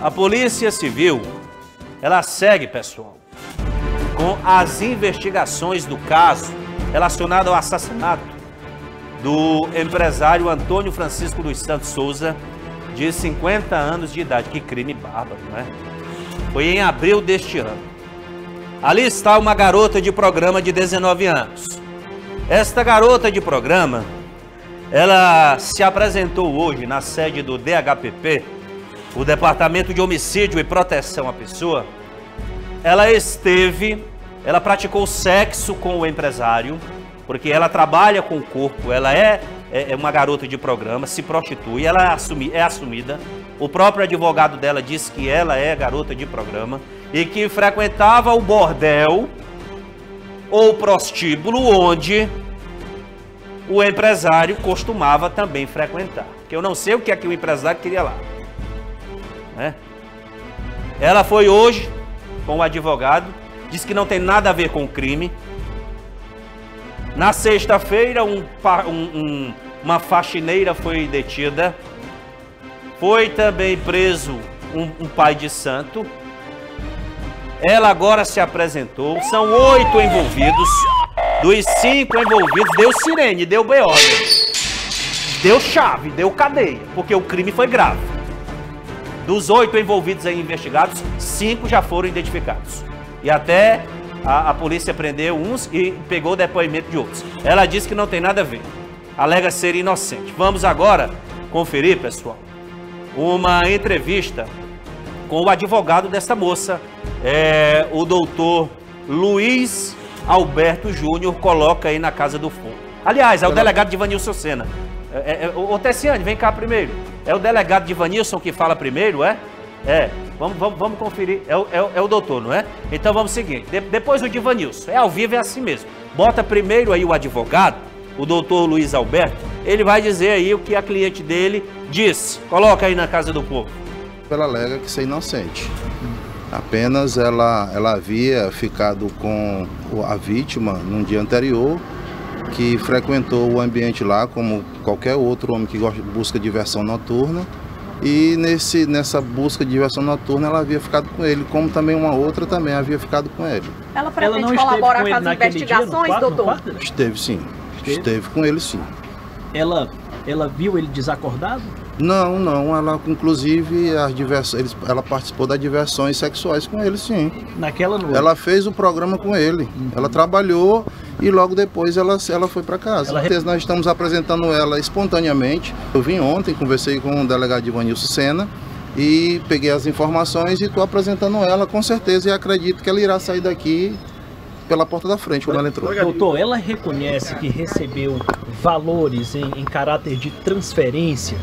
A Polícia Civil, ela segue, pessoal, com as investigações do caso relacionado ao assassinato do empresário Antônio Francisco dos Santos Souza, de 50 anos de idade. Que crime bárbaro, né? Foi em abril deste ano. Ali está uma garota de programa de 19 anos. Esta garota de programa, ela se apresentou hoje na sede do DHPP, o Departamento de Homicídio e Proteção à Pessoa. Ela esteve, ela praticou sexo com o empresário, porque ela trabalha com o corpo, ela é, é, é uma garota de programa, se prostitui, ela é, assumi, é assumida. O próprio advogado dela disse que ela é garota de programa e que frequentava o bordel ou prostíbulo onde o empresário costumava também frequentar. Que eu não sei o que é que o empresário queria lá. Né? Ela foi hoje com o advogado, disse que não tem nada a ver com o crime, na sexta-feira, um, um, uma faxineira foi detida. Foi também preso um, um pai de santo. Ela agora se apresentou. São oito envolvidos. Dos cinco envolvidos, deu sirene, deu BO. Deu chave, deu cadeia, porque o crime foi grave. Dos oito envolvidos aí investigados, cinco já foram identificados. E até a, a polícia prendeu uns e pegou o depoimento de outros. Ela disse que não tem nada a ver. Alega ser inocente. Vamos agora conferir, pessoal, uma entrevista com o advogado desta moça, é, o doutor Luiz Alberto Júnior, coloca aí na Casa do Fogo. Aliás, é o delegado de Vanilson Sena. É, é, ô Tessiane, vem cá primeiro. É o delegado de Vanilson que fala primeiro, é? É, vamos, vamos, vamos conferir. É o, é, é o doutor, não é? Então vamos seguir. De, depois o Divanilson. É ao vivo, é assim mesmo. Bota primeiro aí o advogado, o doutor Luiz Alberto. Ele vai dizer aí o que a cliente dele disse. Coloca aí na casa do povo. Ela alega que ser inocente. Apenas ela, ela havia ficado com a vítima num dia anterior, que frequentou o ambiente lá como qualquer outro homem que gosta, busca diversão noturna e nesse, nessa busca de diversão noturna ela havia ficado com ele, como também uma outra também havia ficado com ele. Ela pretende ela colaborar com, com as investigações, dia, doutor? Esteve sim, esteve? esteve com ele sim. Ela, ela viu ele desacordado? Não, não. Ela, inclusive, as diversões, ela participou das diversões sexuais com ele, sim. Naquela noite? Ela fez o programa com ele. Uhum. Ela trabalhou e logo depois ela, ela foi para casa. Ela... Nós estamos apresentando ela espontaneamente. Eu vim ontem, conversei com o delegado Ivanilson Sena e peguei as informações e estou apresentando ela com certeza e acredito que ela irá sair daqui pela porta da frente quando ela entrou. Doutor, ela reconhece que recebeu valores em, em caráter de transferência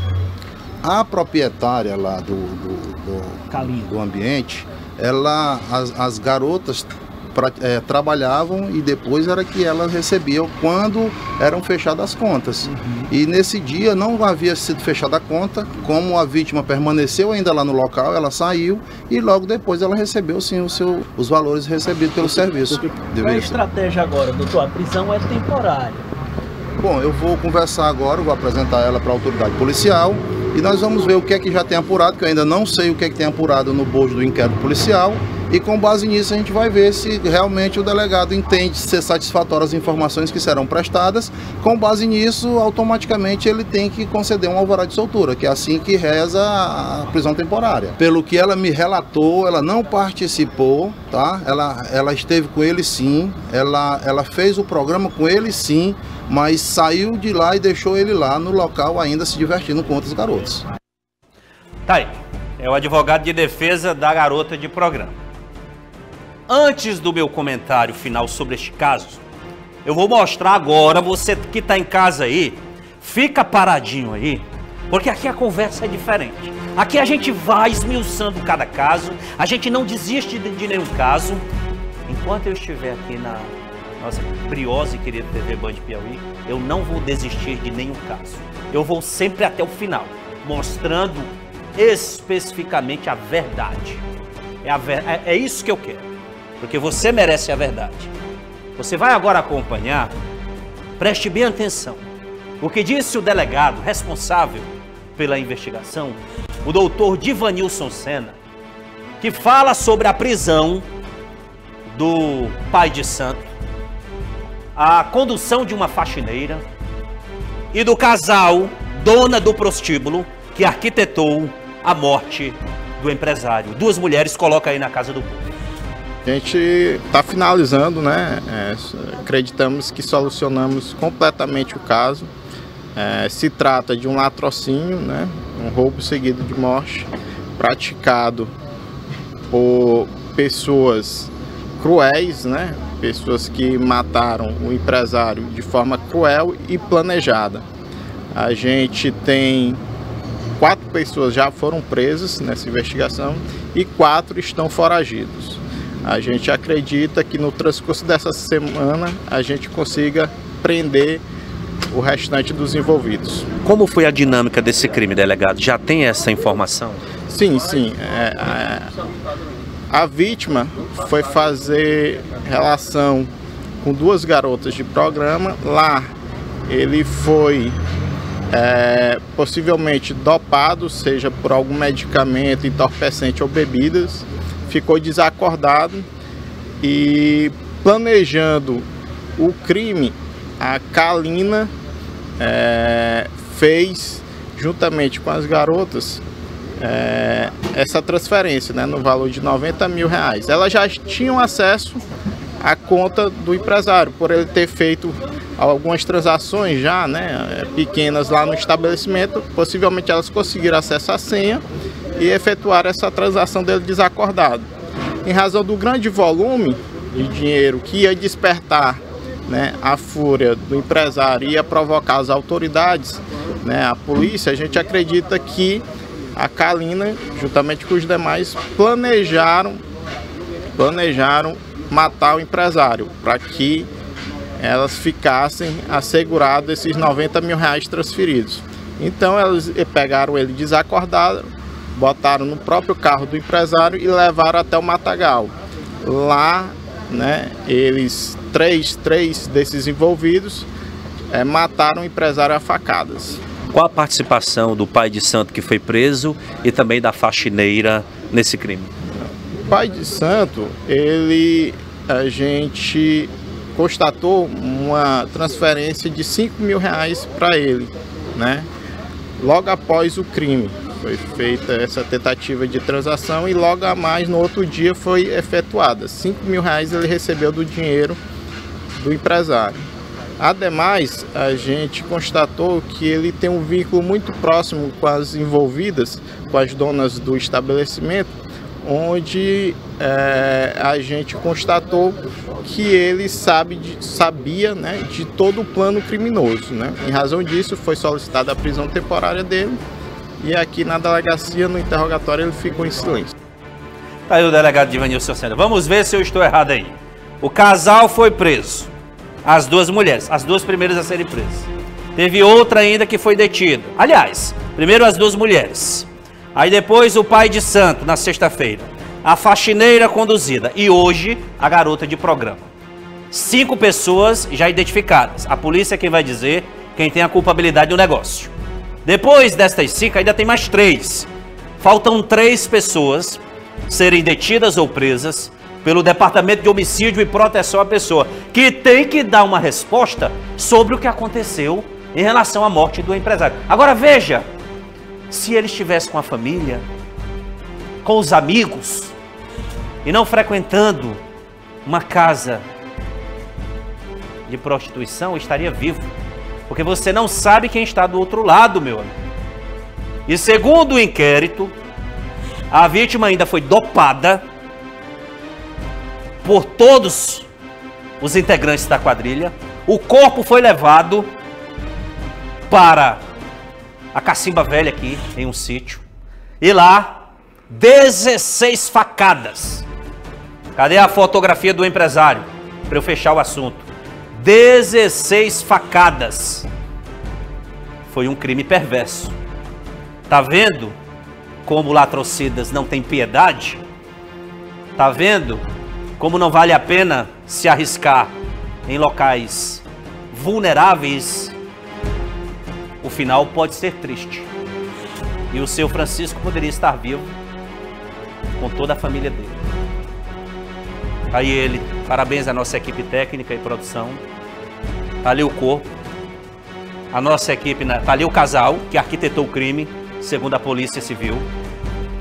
a proprietária lá do, do, do, do ambiente, ela, as, as garotas pra, é, trabalhavam e depois era que elas recebiam quando eram fechadas as contas. Uhum. E nesse dia não havia sido fechada a conta, como a vítima permaneceu ainda lá no local, ela saiu e logo depois ela recebeu sim o seu, os valores recebidos pelo serviço. Qual é a estratégia agora, doutor? A prisão é temporária. Bom, eu vou conversar agora, vou apresentar ela para a autoridade policial e nós vamos ver o que é que já tem apurado, que eu ainda não sei o que é que tem apurado no bojo do inquérito policial. E com base nisso a gente vai ver se realmente o delegado entende ser satisfatórias as informações que serão prestadas. Com base nisso, automaticamente ele tem que conceder um alvará de soltura, que é assim que reza a prisão temporária. Pelo que ela me relatou, ela não participou, tá? Ela, ela esteve com ele sim, ela, ela fez o programa com ele sim, mas saiu de lá e deixou ele lá no local ainda se divertindo com outros garotos. Tá aí. É o advogado de defesa da garota de programa. Antes do meu comentário final sobre este caso, eu vou mostrar agora, você que está em casa aí, fica paradinho aí, porque aqui a conversa é diferente. Aqui a gente vai esmiuçando cada caso, a gente não desiste de, de nenhum caso. Enquanto eu estiver aqui na nossa briosa e querida TV Band Piauí, eu não vou desistir de nenhum caso. Eu vou sempre até o final, mostrando especificamente a verdade. É, a ver... é, é isso que eu quero, porque você merece a verdade. Você vai agora acompanhar, preste bem atenção. O que disse o delegado responsável pela investigação, o doutor Divanilson Sena, que fala sobre a prisão do pai de santo, a condução de uma faxineira e do casal dona do prostíbulo que arquitetou a morte do empresário. Duas mulheres coloca aí na casa do povo. A gente está finalizando, né? É, acreditamos que solucionamos completamente o caso. É, se trata de um latrocínio, né? Um roubo seguido de morte, praticado por pessoas cruéis, né? Pessoas que mataram o empresário de forma cruel e planejada. A gente tem quatro pessoas já foram presas nessa investigação e quatro estão foragidos. A gente acredita que no transcurso dessa semana a gente consiga prender o restante dos envolvidos. Como foi a dinâmica desse crime, delegado? Já tem essa informação? Sim, sim. É, é, a vítima foi fazer relação com duas garotas de programa. Lá ele foi é, possivelmente dopado, seja por algum medicamento entorpecente ou bebidas ficou desacordado e planejando o crime, a Kalina é, fez, juntamente com as garotas, é, essa transferência né, no valor de 90 mil reais. Elas já tinham acesso à conta do empresário, por ele ter feito algumas transações já né, pequenas lá no estabelecimento. Possivelmente elas conseguiram acesso à senha e efetuar essa transação dele desacordado. Em razão do grande volume de dinheiro que ia despertar né, a fúria do empresário ia provocar as autoridades, né, a polícia, a gente acredita que a Kalina, juntamente com os demais, planejaram, planejaram matar o empresário para que elas ficassem asseguradas esses 90 mil reais transferidos. Então elas pegaram ele desacordado, botaram no próprio carro do empresário e levaram até o Matagal. Lá, né, eles, três, três desses envolvidos, é, mataram o empresário a facadas. Qual a participação do pai de santo que foi preso e também da faxineira nesse crime? Pai de santo, ele, a gente constatou uma transferência de 5 mil reais para ele, né? Logo após o crime. Foi feita essa tentativa de transação e logo a mais no outro dia foi efetuada. 5 mil reais ele recebeu do dinheiro do empresário. Ademais, a gente constatou que ele tem um vínculo muito próximo com as envolvidas, com as donas do estabelecimento, onde é, a gente constatou que ele sabe de, sabia né, de todo o plano criminoso. Né? Em razão disso, foi solicitada a prisão temporária dele e aqui na delegacia, no interrogatório, ele ficou em silêncio. Tá aí o delegado Divanilson Sena. Vamos ver se eu estou errado aí. O casal foi preso. As duas mulheres, as duas primeiras a serem presas. Teve outra ainda que foi detida. Aliás, primeiro as duas mulheres. Aí depois o pai de santo, na sexta-feira. A faxineira conduzida. E hoje, a garota de programa. Cinco pessoas já identificadas. A polícia é quem vai dizer quem tem a culpabilidade do negócio. Depois destas cinco, ainda tem mais três. Faltam três pessoas serem detidas ou presas pelo Departamento de Homicídio e Proteção à Pessoa, que tem que dar uma resposta sobre o que aconteceu em relação à morte do empresário. Agora veja, se ele estivesse com a família, com os amigos, e não frequentando uma casa de prostituição, estaria vivo. Porque você não sabe quem está do outro lado, meu amigo. E segundo o inquérito, a vítima ainda foi dopada por todos os integrantes da quadrilha. O corpo foi levado para a Cacimba Velha aqui, em um sítio. E lá, 16 facadas. Cadê a fotografia do empresário? Para eu fechar o assunto. 16 facadas. Foi um crime perverso. Tá vendo como latrocidas não tem piedade? Tá vendo como não vale a pena se arriscar em locais vulneráveis? O final pode ser triste. E o seu Francisco poderia estar vivo com toda a família dele. Aí ele, parabéns à nossa equipe técnica e produção. Tá ali o corpo. A nossa equipe, tá ali o casal que arquitetou o crime, segundo a Polícia Civil.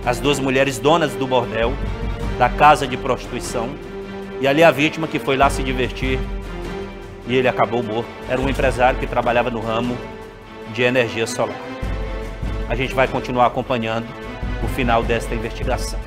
As duas mulheres donas do bordel, da casa de prostituição. E ali a vítima que foi lá se divertir e ele acabou morto. Era um empresário que trabalhava no ramo de energia solar. A gente vai continuar acompanhando o final desta investigação.